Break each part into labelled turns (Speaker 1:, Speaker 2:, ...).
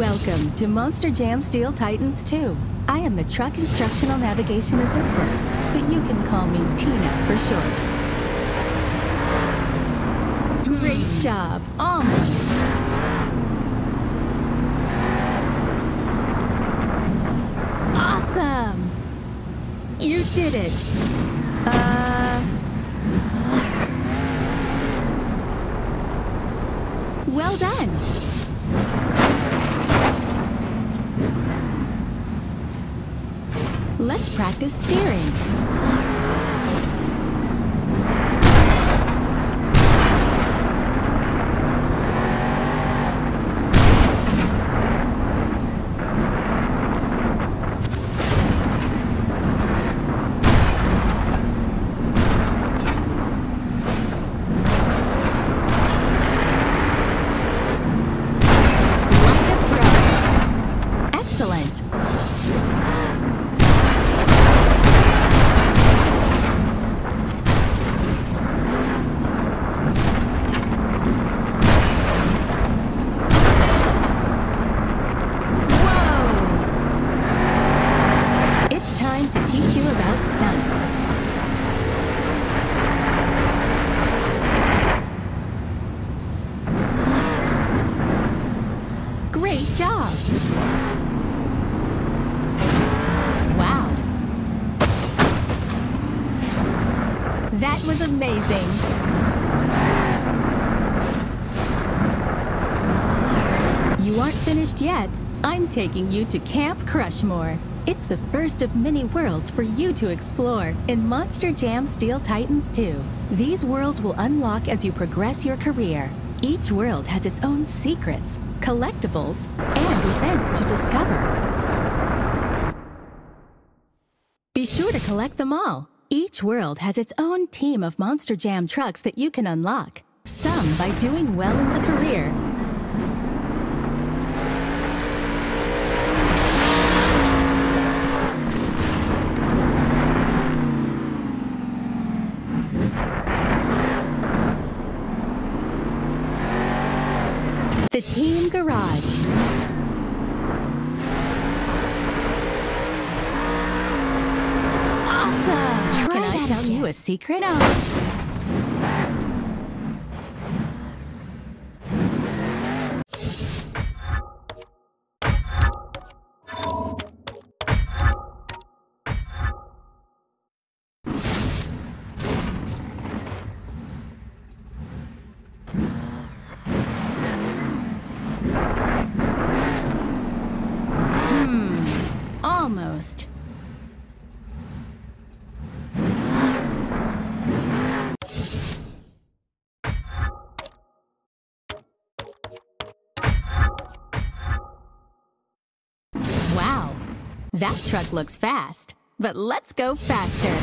Speaker 1: Welcome to Monster Jam Steel Titans 2. I am the Truck Instructional Navigation Assistant, but you can call me Tina for short. Great job, almost. Awesome! You did it! Uh... Well done! Let's practice steering. Like a pro. Excellent. Whoa! It's time to teach you about stunts. Great job! Wow! That was amazing! You aren't yet. I'm taking you to Camp Crushmore. It's the first of many worlds for you to explore in Monster Jam Steel Titans 2. These worlds will unlock as you progress your career. Each world has its own secrets, collectibles, and events to discover. Be sure to collect them all. Each world has its own team of Monster Jam trucks that you can unlock, some by doing well in the career, The Team Garage. Awesome! Can I tell you a secret? No. That truck looks fast, but let's go faster.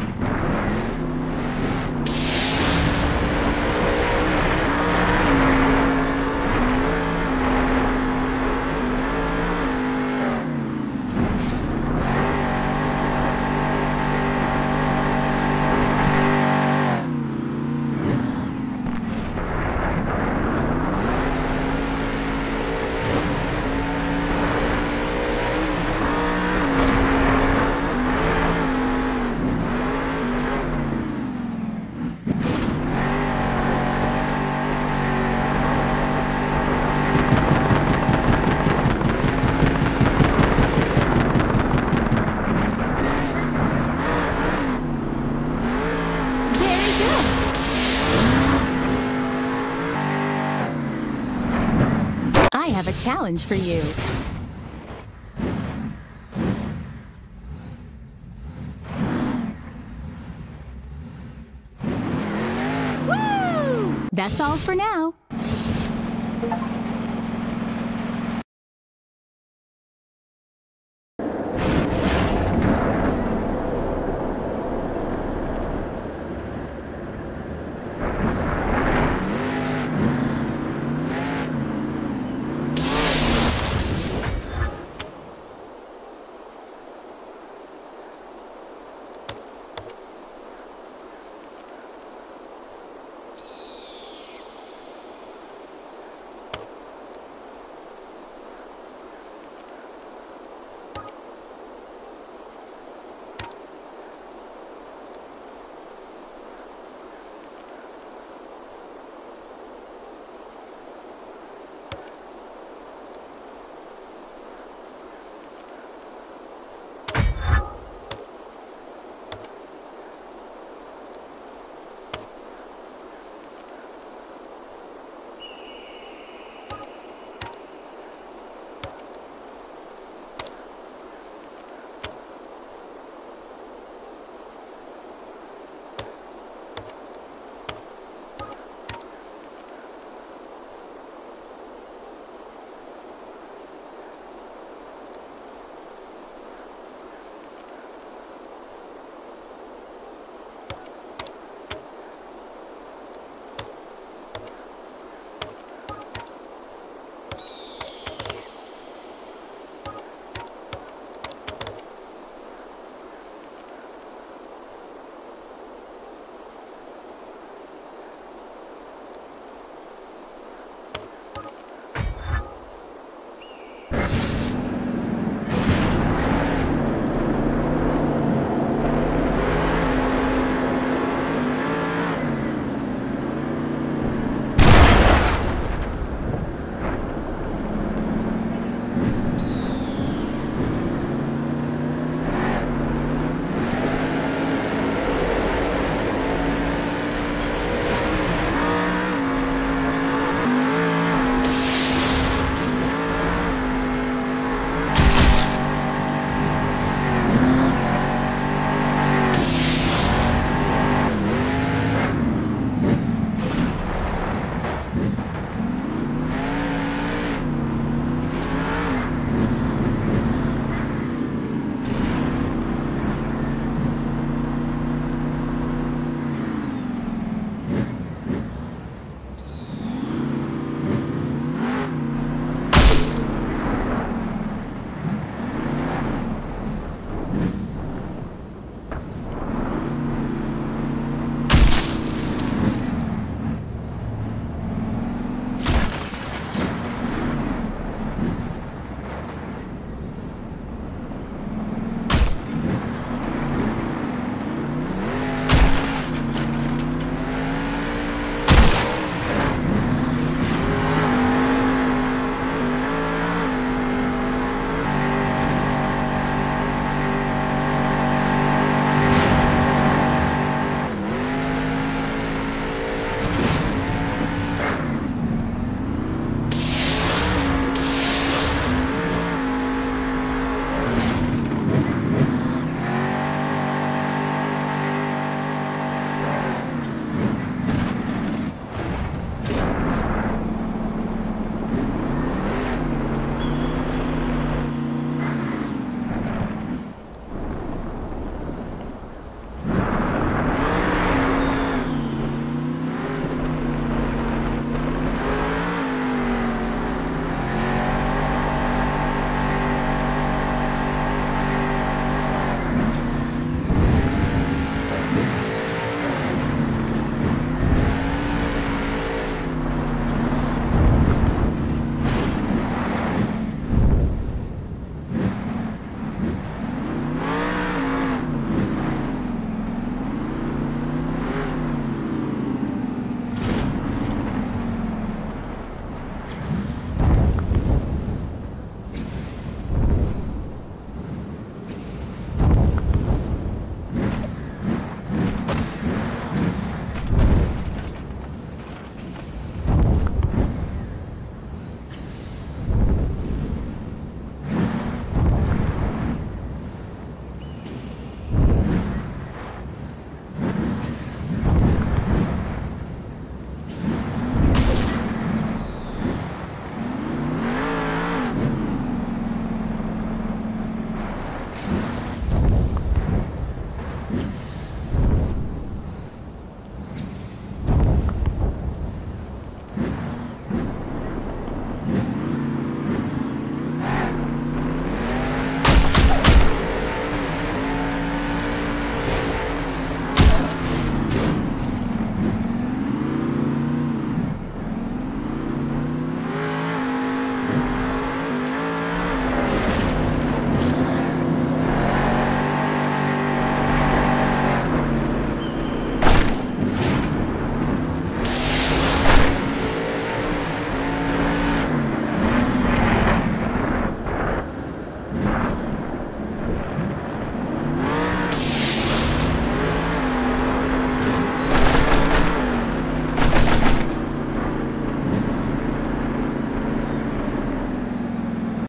Speaker 1: Very good. I have a challenge for you. Woo! That's all for now.